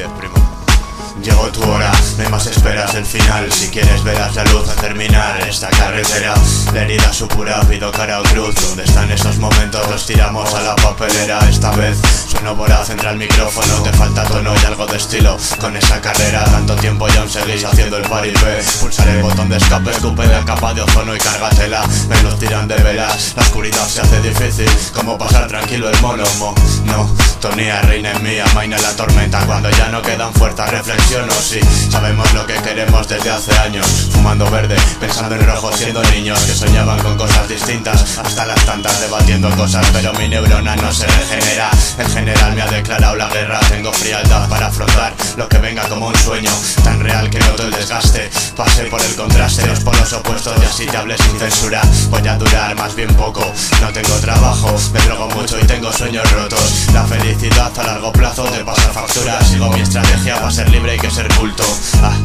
10, primo. Llegó tu hora, no más esperas el final. Si quieres verás la luz a terminar esta carretera. La herida supura, pido cara o cruz ¿Dónde están esos momentos? Los tiramos a la papelera. Esta vez sueno voraz entre el micrófono. Te falta tono y algo de estilo Con esa carrera, tanto tiempo y aún seguís haciendo el paripé Pulsar el botón de escape, escupe la capa de ozono y cárgatela. Me los tiran de velas, la oscuridad se hace difícil Como pasar tranquilo el monomo No, Tonía reina en mí, amaina la tormenta. Cuando ya no quedan fuerzas, reflexiones si sabemos lo que queremos desde hace años. Fumando verde, pensando en rojo siendo niños Que soñaban con cosas distintas. Hasta las tantas debatiendo cosas Pero mi neurona no se regenera El general me ha declarado la guerra. Tengo frialdad para afrontar lo que venga como un sueño Tan real que noto el desgaste. Pasé por el contraste, los polos opuestos Y así te hablé sin censura. Voy a durar más bien poco. No tengo trabajo, me drogo mucho y tengo sueños rotos. La felicidad a largo plazo te pasa factura. Sigo mi estrategia para ser libre y que ser culto. Ah,